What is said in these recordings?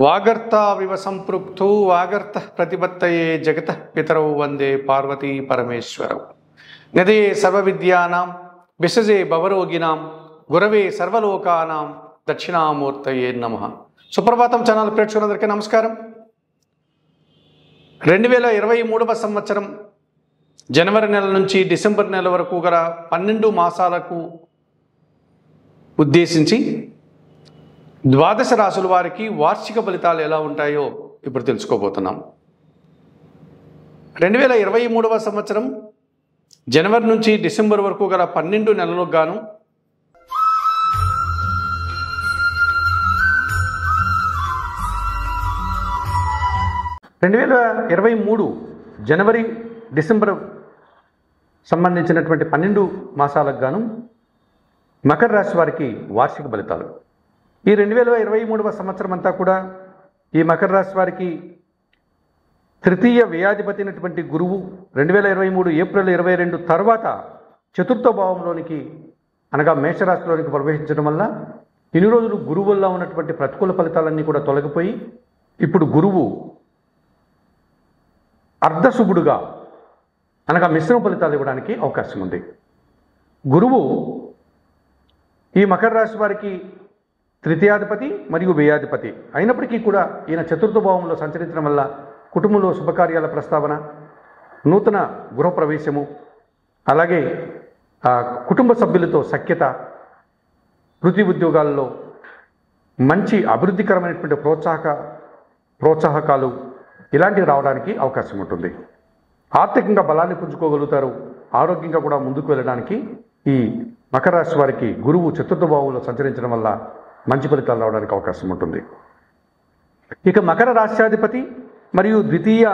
వాగర్తావివ సంపృక్తౌ వాగర్త ప్రతిపత్తయే జగత పితరౌ వందే పార్వతీ పరమేశ్వరౌ. నదే సర్వవిద్యానాం విసజే భవరోగినాం గురవే సర్వలోకానాం దక్షిణామూర్తయే నమ. సుప్రభాతం ఛానల్ ప్రేక్షకులందరికీ నమస్కారం. రెండు వేల ఇరవై మూడవ సంవత్సరం జనవరి నెల నుంచి డిసెంబర్ నెల వరకు గల పన్నెండు మాసాలకు ఉద్దేశించి ద్వాదశ రాసుల వారికి వార్షిక ఫలితాలు ఎలా ఉంటాయో ఇప్పుడు తెలుసుకోబోతున్నాం. రెండు వేల ఇరవై మూడవ సంవత్సరం జనవరి నుంచి డిసెంబర్ వరకు గల పన్నెండు నెలలకు గాను రెండు వేల ఇరవై మూడు జనవరి డిసెంబర్ సంబంధించినటువంటి పన్నెండు మాసాలకు గాను మకర రాశి వారికి వార్షిక ఫలితాలు. ఈ రెండు వేల ఇరవై మూడవ సంవత్సరం అంతా కూడా ఈ మకర రాశి వారికి తృతీయ వ్యయాధిపతి అయినటువంటి గురువు రెండు వేల ఇరవై మూడు ఏప్రిల్ ఇరవై రెండు తర్వాత చతుర్థ భావంలోనికి అనగా మేషరాశిలోనికి ప్రవేశించడం వల్ల ఇన్ని రోజులు గురువు వల్ల ఉన్నటువంటి ప్రతికూల ఫలితాలన్నీ కూడా తొలగిపోయి ఇప్పుడు గురువు అర్ధశుభుడుగా అనగా మిశ్రమ ఫలితాలు ఇవ్వడానికి అవకాశం ఉంది. గురువు ఈ మకర రాశి వారికి తృతీయాధిపతి మరియు వ్యయాధిపతి అయినప్పటికీ కూడా ఈయన చతుర్థ భావంలో సంచరించడం వల్ల కుటుంబంలో శుభకార్యాల ప్రస్తావన నూతన గృహప్రవేశము అలాగే కుటుంబ సభ్యులతో సఖ్యత వృత్తి ఉద్యోగాల్లో మంచి అభివృద్ధికరమైనటువంటి ప్రోత్సాహక ప్రోత్సాహకాలు ఇలాంటివి రావడానికి అవకాశం ఉంటుంది. ఆర్థికంగా బలాన్ని పుంజుకోగలుగుతారు. ఆరోగ్యంగా కూడా ముందుకు వెళ్ళడానికి ఈ మకర రాశి వారికి గురువు చతుర్థ భావంలో సంచరించడం వల్ల మంచి ఫలితాలు రావడానికి అవకాశం ఉంటుంది. ఇక మకర రాశ్యాధిపతి మరియు ద్వితీయ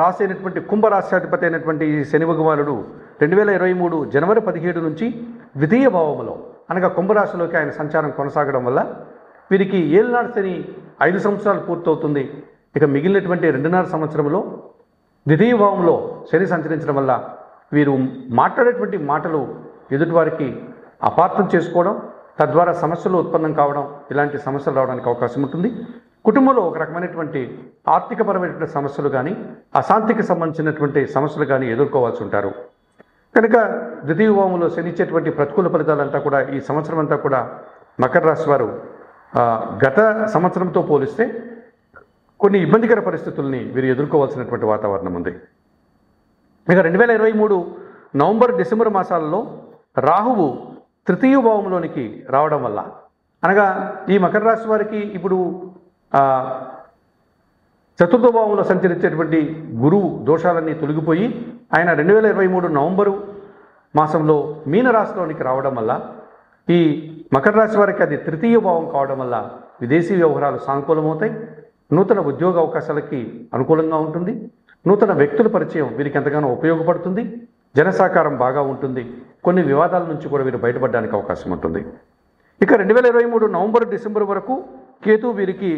రాశి అయినటువంటి కుంభ రాశ్యాధిపతి అయినటువంటి ఈ శని భగవానుడు రెండు వేల ఇరవై మూడు జనవరి పదిహేడు నుంచి ద్వితీయ భావంలో అనగా కుంభరాశిలోకి ఆయన సంచారం కొనసాగడం వల్ల వీరికి ఏళ్ళనాడు శని ఐదు సంవత్సరాలు పూర్తవుతుంది. ఇక మిగిలినటువంటి రెండున్నర సంవత్సరంలో ద్వితీయ భావంలో శని సంచరించడం వల్ల వీరు మాట్లాడేటువంటి మాటలు ఎదుటివారికి అపార్థం చేసుకోవడం తద్వారా సమస్యలు ఉత్పన్నం కావడం ఇలాంటి సమస్యలు రావడానికి అవకాశం ఉంటుంది. కుటుంబంలో ఒక రకమైనటువంటి ఆర్థికపరమైనటువంటి సమస్యలు కానీ అశాంతికి సంబంధించినటువంటి సమస్యలు కానీ ఎదుర్కోవాల్సి ఉంటారు. కనుక ద్వితీయ భావంలో శనిచ్చేటువంటి ప్రతికూల ఫలితాలంతా కూడా ఈ సంవత్సరం అంతా కూడా మకర రాశి వారు గత సంవత్సరంతో పోలిస్తే కొన్ని ఇబ్బందికర పరిస్థితుల్ని వీరు ఎదుర్కోవాల్సినటువంటి వాతావరణం ఉంది. ఇక రెండు వేల ఇరవై మూడు నవంబర్ డిసెంబర్ మాసాలలో రాహువు తృతీయ భావంలోనికి రావడం వల్ల అనగా ఈ మకర రాశి వారికి ఇప్పుడు చతుర్థ భావంలో సంచరించేటువంటి గురువు దోషాలన్నీ తొలగిపోయి ఆయన రెండు వేల ఇరవై మూడు నవంబరు మాసంలో మీనరాశిలోనికి రావడం వల్ల ఈ మకర రాశి వారికి అది తృతీయ భావం కావడం వల్ల విదేశీ వ్యవహారాలు సానుకూలమవుతాయి. నూతన ఉద్యోగ అవకాశాలకి అనుకూలంగా ఉంటుంది. నూతన వ్యక్తుల పరిచయం వీరికి ఎంతగానో ఉపయోగపడుతుంది. జనసాకారం బాగా ఉంటుంది. కొన్ని వివాదాల నుంచి కూడా వీరు బయటపడడానికి అవకాశం ఉంటుంది. ఇక రెండు వేల ఇరవై మూడు నవంబర్ డిసెంబర్ వరకు కేతు వీరికి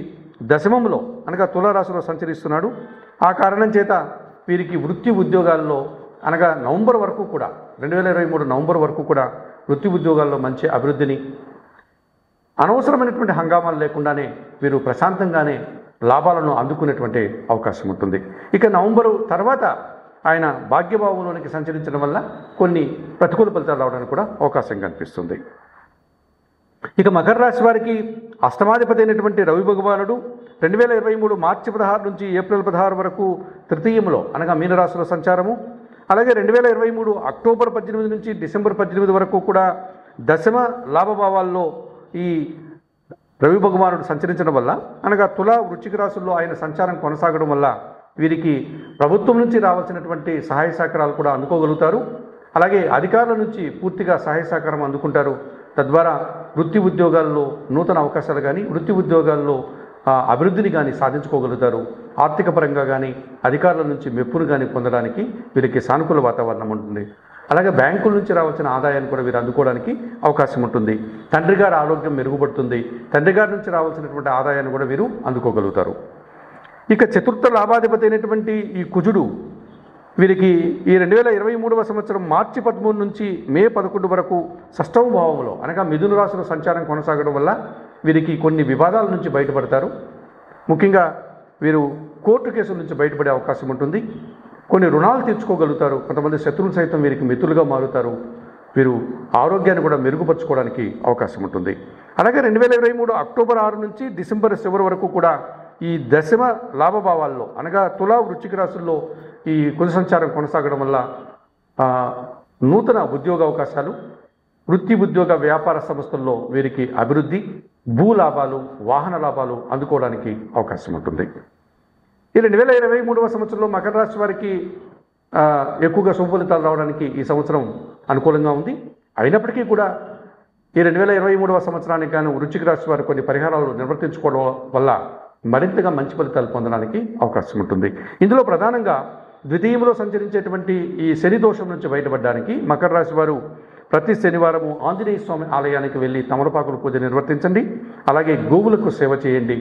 దశమంలో అనగా తులారాశిలో సంచరిస్తున్నాడు. ఆ కారణం చేత వీరికి వృత్తి ఉద్యోగాల్లో అనగా నవంబర్ వరకు కూడా రెండు వేల ఇరవై మూడు నవంబర్ వరకు కూడా వృత్తి ఉద్యోగాల్లో మంచి అభివృద్ధిని అనవసరమైనటువంటి హంగామాలు లేకుండానే వీరు ప్రశాంతంగానే లాభాలను అందుకునేటువంటి అవకాశం ఉంటుంది. ఇక నవంబరు తర్వాత ఆయన భాగ్యభావంలోనికి సంచరించడం వల్ల కొన్ని ప్రతికూల ఫలితాలు రావడానికి కూడా అవకాశం కనిపిస్తుంది. ఇక మకర రాశి వారికి అష్టమాధిపతి అయినటువంటి రవి భగవానుడు రెండు వేల ఇరవై మూడు మార్చి పదహారు నుంచి ఏప్రిల్ పదహారు వరకు తృతీయంలో అనగా మీనరాశిలో సంచారము. అలాగే రెండు వేల ఇరవై మూడు అక్టోబర్ పద్దెనిమిది నుంచి డిసెంబర్ పద్దెనిమిది వరకు కూడా దశమ లాభభావాల్లో ఈ రవి భగవానుడు సంచరించడం వల్ల అనగా తుల వృచ్చిక రాసుల్లో ఆయన సంచారం కొనసాగడం వల్ల వీరికి ప్రభుత్వం నుంచి రావాల్సినటువంటి సహాయ సహకారాలు కూడా అందుకోగలుగుతారు. అలాగే అధికారుల నుంచి పూర్తిగా సహాయ సహకారం అందుకుంటారు. తద్వారా వృత్తి ఉద్యోగాల్లో నూతన అవకాశాలు కానీ వృత్తి ఉద్యోగాల్లో అభివృద్ధిని కానీ సాధించుకోగలుగుతారు. ఆర్థిక పరంగా కానీ అధికారుల నుంచి మెప్పును కానీ పొందడానికి వీరికి సానుకూల వాతావరణం ఉంటుంది. అలాగే బ్యాంకుల నుంచి రావాల్సిన ఆదాయాన్ని కూడా వీరు అందుకోవడానికి అవకాశం ఉంటుంది. తండ్రి గారి ఆరోగ్యం మెరుగుపడుతుంది. తండ్రి గారి నుంచి రావాల్సినటువంటి ఆదాయాన్ని కూడా వీరు అందుకోగలుగుతారు. ఇక చతుర్థ లాభాధిపతి అయినటువంటి ఈ కుజుడు వీరికి ఈ రెండు వేల ఇరవై మూడవ సంవత్సరం మార్చి పదమూడు నుంచి మే పదకొండు వరకు షష్టవ భావంలో అనగా మిథున రాశుల సంచారం కొనసాగడం వల్ల వీరికి కొన్ని వివాదాల నుంచి బయటపడతారు. ముఖ్యంగా వీరు కోర్టు కేసుల నుంచి బయటపడే అవకాశం ఉంటుంది. కొన్ని రుణాలు తీర్చుకోగలుగుతారు. కొంతమంది శత్రువులు సైతం వీరికి మిత్రులుగా మారుతారు. వీరు ఆరోగ్యాన్ని కూడా మెరుగుపరచుకోవడానికి అవకాశం ఉంటుంది. అలాగే రెండు వేల ఇరవై మూడు అక్టోబర్ ఆరు నుంచి డిసెంబర్ చివరి వరకు కూడా ఈ దశమ లాభభావాల్లో అనగా తులా వృచ్చిక రాశుల్లో ఈ కుల సంచారం కొనసాగడం వల్ల నూతన ఉద్యోగ అవకాశాలు వృత్తి ఉద్యోగ వ్యాపార సంస్థల్లో వీరికి అభివృద్ధి భూ లాభాలు వాహన లాభాలు అందుకోవడానికి అవకాశం ఉంటుంది. ఈ రెండు వేల ఇరవై మూడవ సంవత్సరంలో మకర రాశి వారికి ఎక్కువగా శుభ ఫలితాలు రావడానికి ఈ సంవత్సరం అనుకూలంగా ఉంది. అయినప్పటికీ కూడా ఈ రెండు వేల ఇరవై మూడవ సంవత్సరానికి గాను వృచ్చిక రాశి వారు కొన్ని పరిహారాలు నిర్వర్తించుకోవడం వల్ల మరింతగా మంచి ఫలితాలు పొందడానికి అవకాశం ఉంటుంది. ఇందులో ప్రధానంగా ద్వితీయంలో సంచరించేటువంటి ఈ శని దోషం నుంచి బయటపడడానికి మకర రాశి వారు ప్రతి శనివారము ఆంజనేయ స్వామి ఆలయానికి వెళ్ళి తమలపాకుల పూజ నిర్వర్తించండి. అలాగే గోవులకు సేవ చేయండి.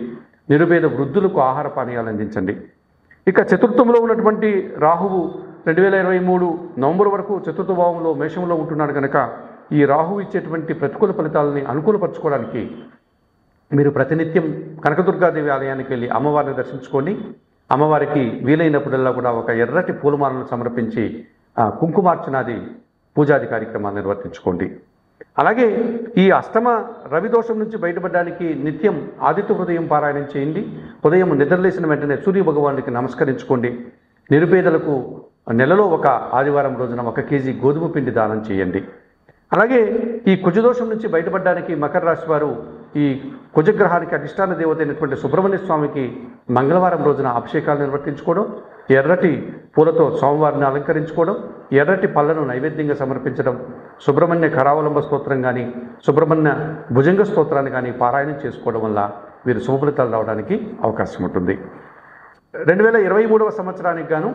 నిరుపేద వృద్ధులకు ఆహార పానీయాలు అందించండి. ఇక చతుర్థంలో ఉన్నటువంటి రాహువు రెండు వేల ఇరవై మూడు నవంబర్ వరకు చతుర్థ భావంలో మేషంలో ఉంటున్నాడు కనుక ఈ రాహువు ఇచ్చేటువంటి ప్రతికూల ఫలితాలని అనుకూలపరచుకోవడానికి మీరు ప్రతినిత్యం కనకదుర్గాదేవి ఆలయానికి వెళ్ళి అమ్మవారిని దర్శించుకొని అమ్మవారికి వీలైనప్పుడల్లా కూడా ఒక ఎర్రటి పూలమాలను సమర్పించి కుంకుమార్చనాది పూజాది కార్యక్రమాలు నిర్వర్తించుకోండి. అలాగే ఈ అష్టమ రవి దోషం నుంచి బయటపడడానికి నిత్యం ఆదిత్య హృదయం పారాయణం చేయండి. ఉదయం నిద్రలేసిన వెంటనే సూర్య భగవానుడికి నమస్కరించుకోండి. నిరుపేదలకు నెలలో ఒక ఆదివారం రోజున ఒక కేజీ గోధుమ పిండి దానం చేయండి. అలాగే ఈ కుజదోషం నుంచి బయటపడడానికి మకర రాశి వారు ఈ కుజగ్రహానికి అధిష్టాన దేవత అయినటువంటి సుబ్రహ్మణ్య స్వామికి మంగళవారం రోజున అభిషేకాలు నిర్వర్తించుకోవడం ఎర్రటి పూలతో స్వామివారిని అలంకరించుకోవడం ఎర్రటి పళ్ళను నైవేద్యంగా సమర్పించడం సుబ్రహ్మణ్య కరావలంబ స్తోత్రం కానీ సుబ్రహ్మణ్య భుజంగ స్తోత్రాన్ని కానీ పారాయణం చేసుకోవడం వల్ల వీరు శుభఫలితాలు రావడానికి అవకాశం ఉంటుంది. రెండు వేల ఇరవై మూడవ సంవత్సరానికి గాను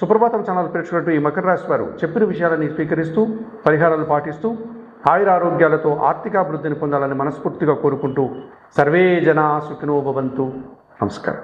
సుప్రభాతం ఛానల్ ప్రేక్షకులు ఈ మకర రాశి వారు చెప్పిన విషయాలని స్వీకరిస్తూ పరిహారాలు పాటిస్తూ ఆయుర ఆరోగ్యాలతో ఆర్థికాభివృద్ధిని పొందాలని మనస్ఫూర్తిగా కోరుకుంటూ సర్వే జనా సుఖినోభవంతు నమస్కారం.